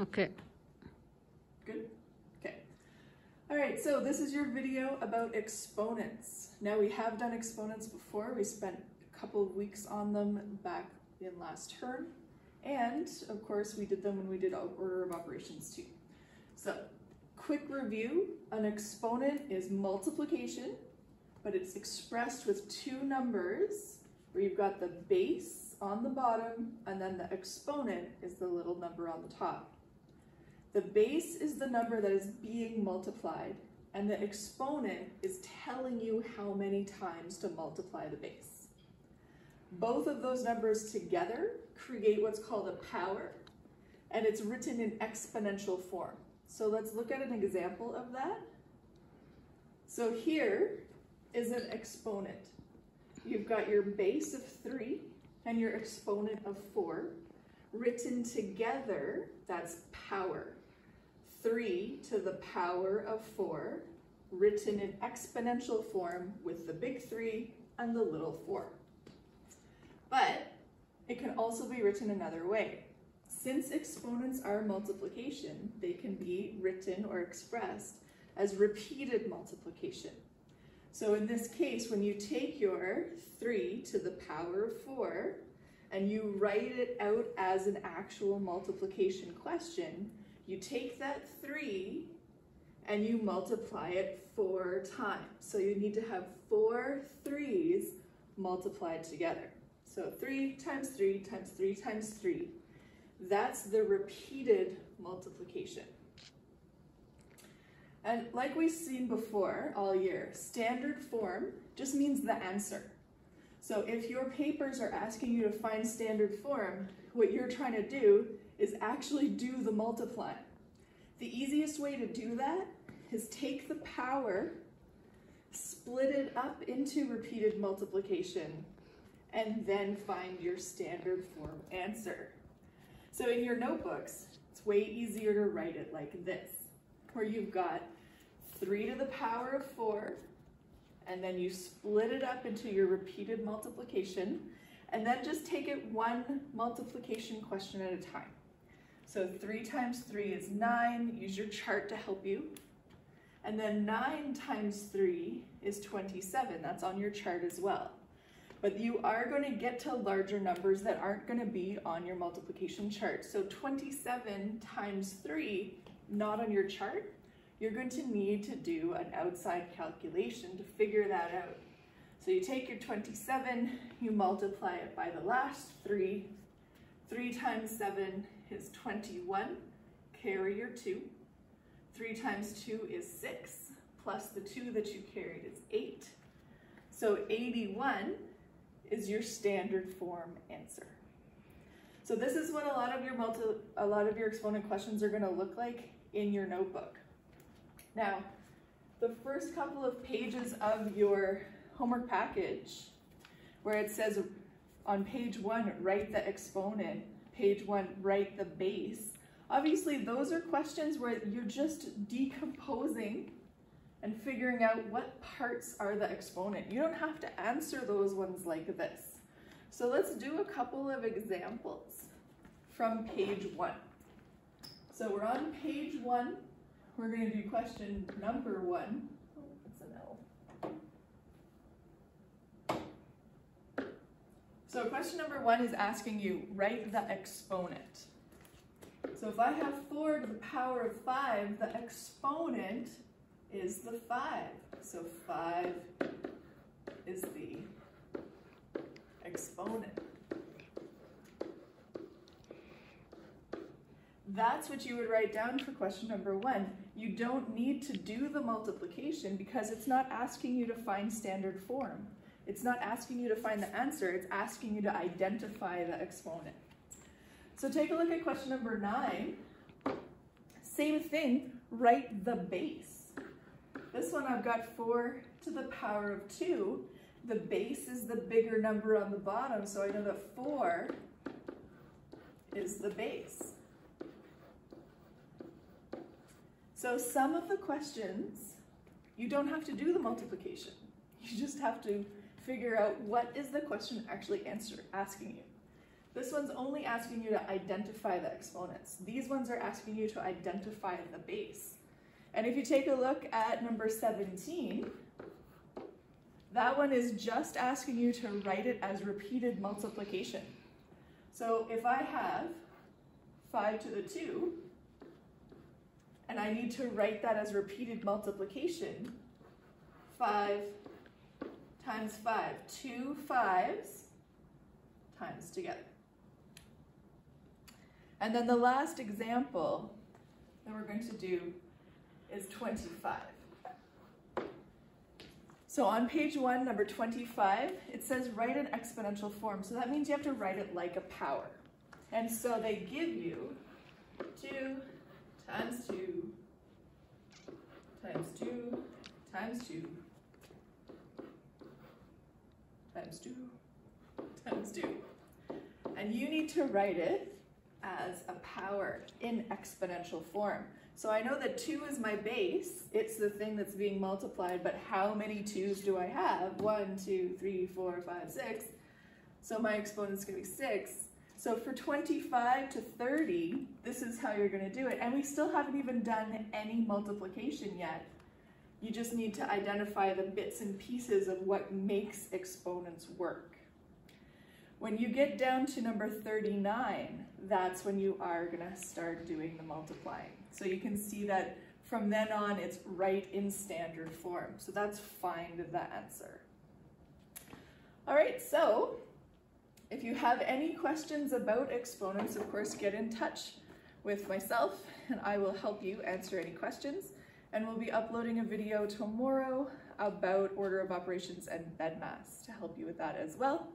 Okay. Good? Okay. All right, so this is your video about exponents. Now we have done exponents before. We spent a couple of weeks on them back in last term. And of course we did them when we did order of operations too. So quick review, an exponent is multiplication, but it's expressed with two numbers where you've got the base on the bottom and then the exponent is the little number on the top. The base is the number that is being multiplied and the exponent is telling you how many times to multiply the base. Both of those numbers together create what's called a power and it's written in exponential form. So let's look at an example of that. So here is an exponent. You've got your base of 3 and your exponent of 4. Written together, that's power. 3 to the power of 4, written in exponential form with the big 3 and the little 4. But it can also be written another way. Since exponents are multiplication, they can be written or expressed as repeated multiplication. So in this case, when you take your 3 to the power of 4 and you write it out as an actual multiplication question, you take that 3 and you multiply it four times. So you need to have four threes multiplied together. So 3 times 3 times 3 times 3. That's the repeated multiplication. And like we've seen before all year, standard form just means the answer. So if your papers are asking you to find standard form, what you're trying to do is actually do the multiply. The easiest way to do that is take the power, split it up into repeated multiplication, and then find your standard form answer. So in your notebooks, it's way easier to write it like this, where you've got 3 to the power of 4, and then you split it up into your repeated multiplication, and then just take it one multiplication question at a time. So 3 times 3 is 9, use your chart to help you. And then 9 times 3 is 27, that's on your chart as well. But you are going to get to larger numbers that aren't going to be on your multiplication chart. So 27 times 3, not on your chart, you're going to need to do an outside calculation to figure that out. So you take your 27, you multiply it by the last 3. 3 times 7 is 21, carry your 2. 3 times 2 is 6, plus the 2 that you carried is 8. So 81 is your standard form answer. So this is what a lot of your multi, a lot of your exponent questions are going to look like in your notebook. Now, the first couple of pages of your homework package, where it says on page one, write the exponent, page one, write the base. Obviously, those are questions where you're just decomposing and figuring out what parts are the exponent. You don't have to answer those ones like this. So let's do a couple of examples from page one. So we're on page one. We're going to do question number one. Oh, that's an L. So question number one is asking you, write the exponent. So if I have 4 to the power of 5, the exponent is the 5. So 5 is the exponent. That's what you would write down for question number one. You don't need to do the multiplication because it's not asking you to find standard form. It's not asking you to find the answer, it's asking you to identify the exponent. So take a look at question number nine. Same thing, write the base. This one I've got 4 to the power of 2. The base is the bigger number on the bottom, so I know that 4 is the base. So some of the questions, you don't have to do the multiplication. You just have to figure out what is the question actually answer, asking you. This one's only asking you to identify the exponents. These ones are asking you to identify the base. And if you take a look at number 17, that one is just asking you to write it as repeated multiplication. So if I have 5 to the 2, and I need to write that as repeated multiplication, 5 times 5, two fives times together. And then the last example that we're going to do is 25. So on page one, number 25, it says write an exponential form. So that means you have to write it like a power. And so they give you 2 times 2 times 2 times 2 times 2 times 2. And you need to write it as a power in exponential form. So I know that 2 is my base, it's the thing that's being multiplied, but how many 2's do I have? One, two, three, four, five, six. So my exponent's going to be 6. So for 25 to 30, this is how you're going to do it. And we still haven't even done any multiplication yet. You just need to identify the bits and pieces of what makes exponents work. When you get down to number 39, that's when you are going to start doing the multiplying. So you can see that from then on, it's right in standard form. So that's find the answer. All right, so if you have any questions about exponents, of course, get in touch with myself and I will help you answer any questions. And we'll be uploading a video tomorrow about order of operations and BEDMAS to help you with that as well.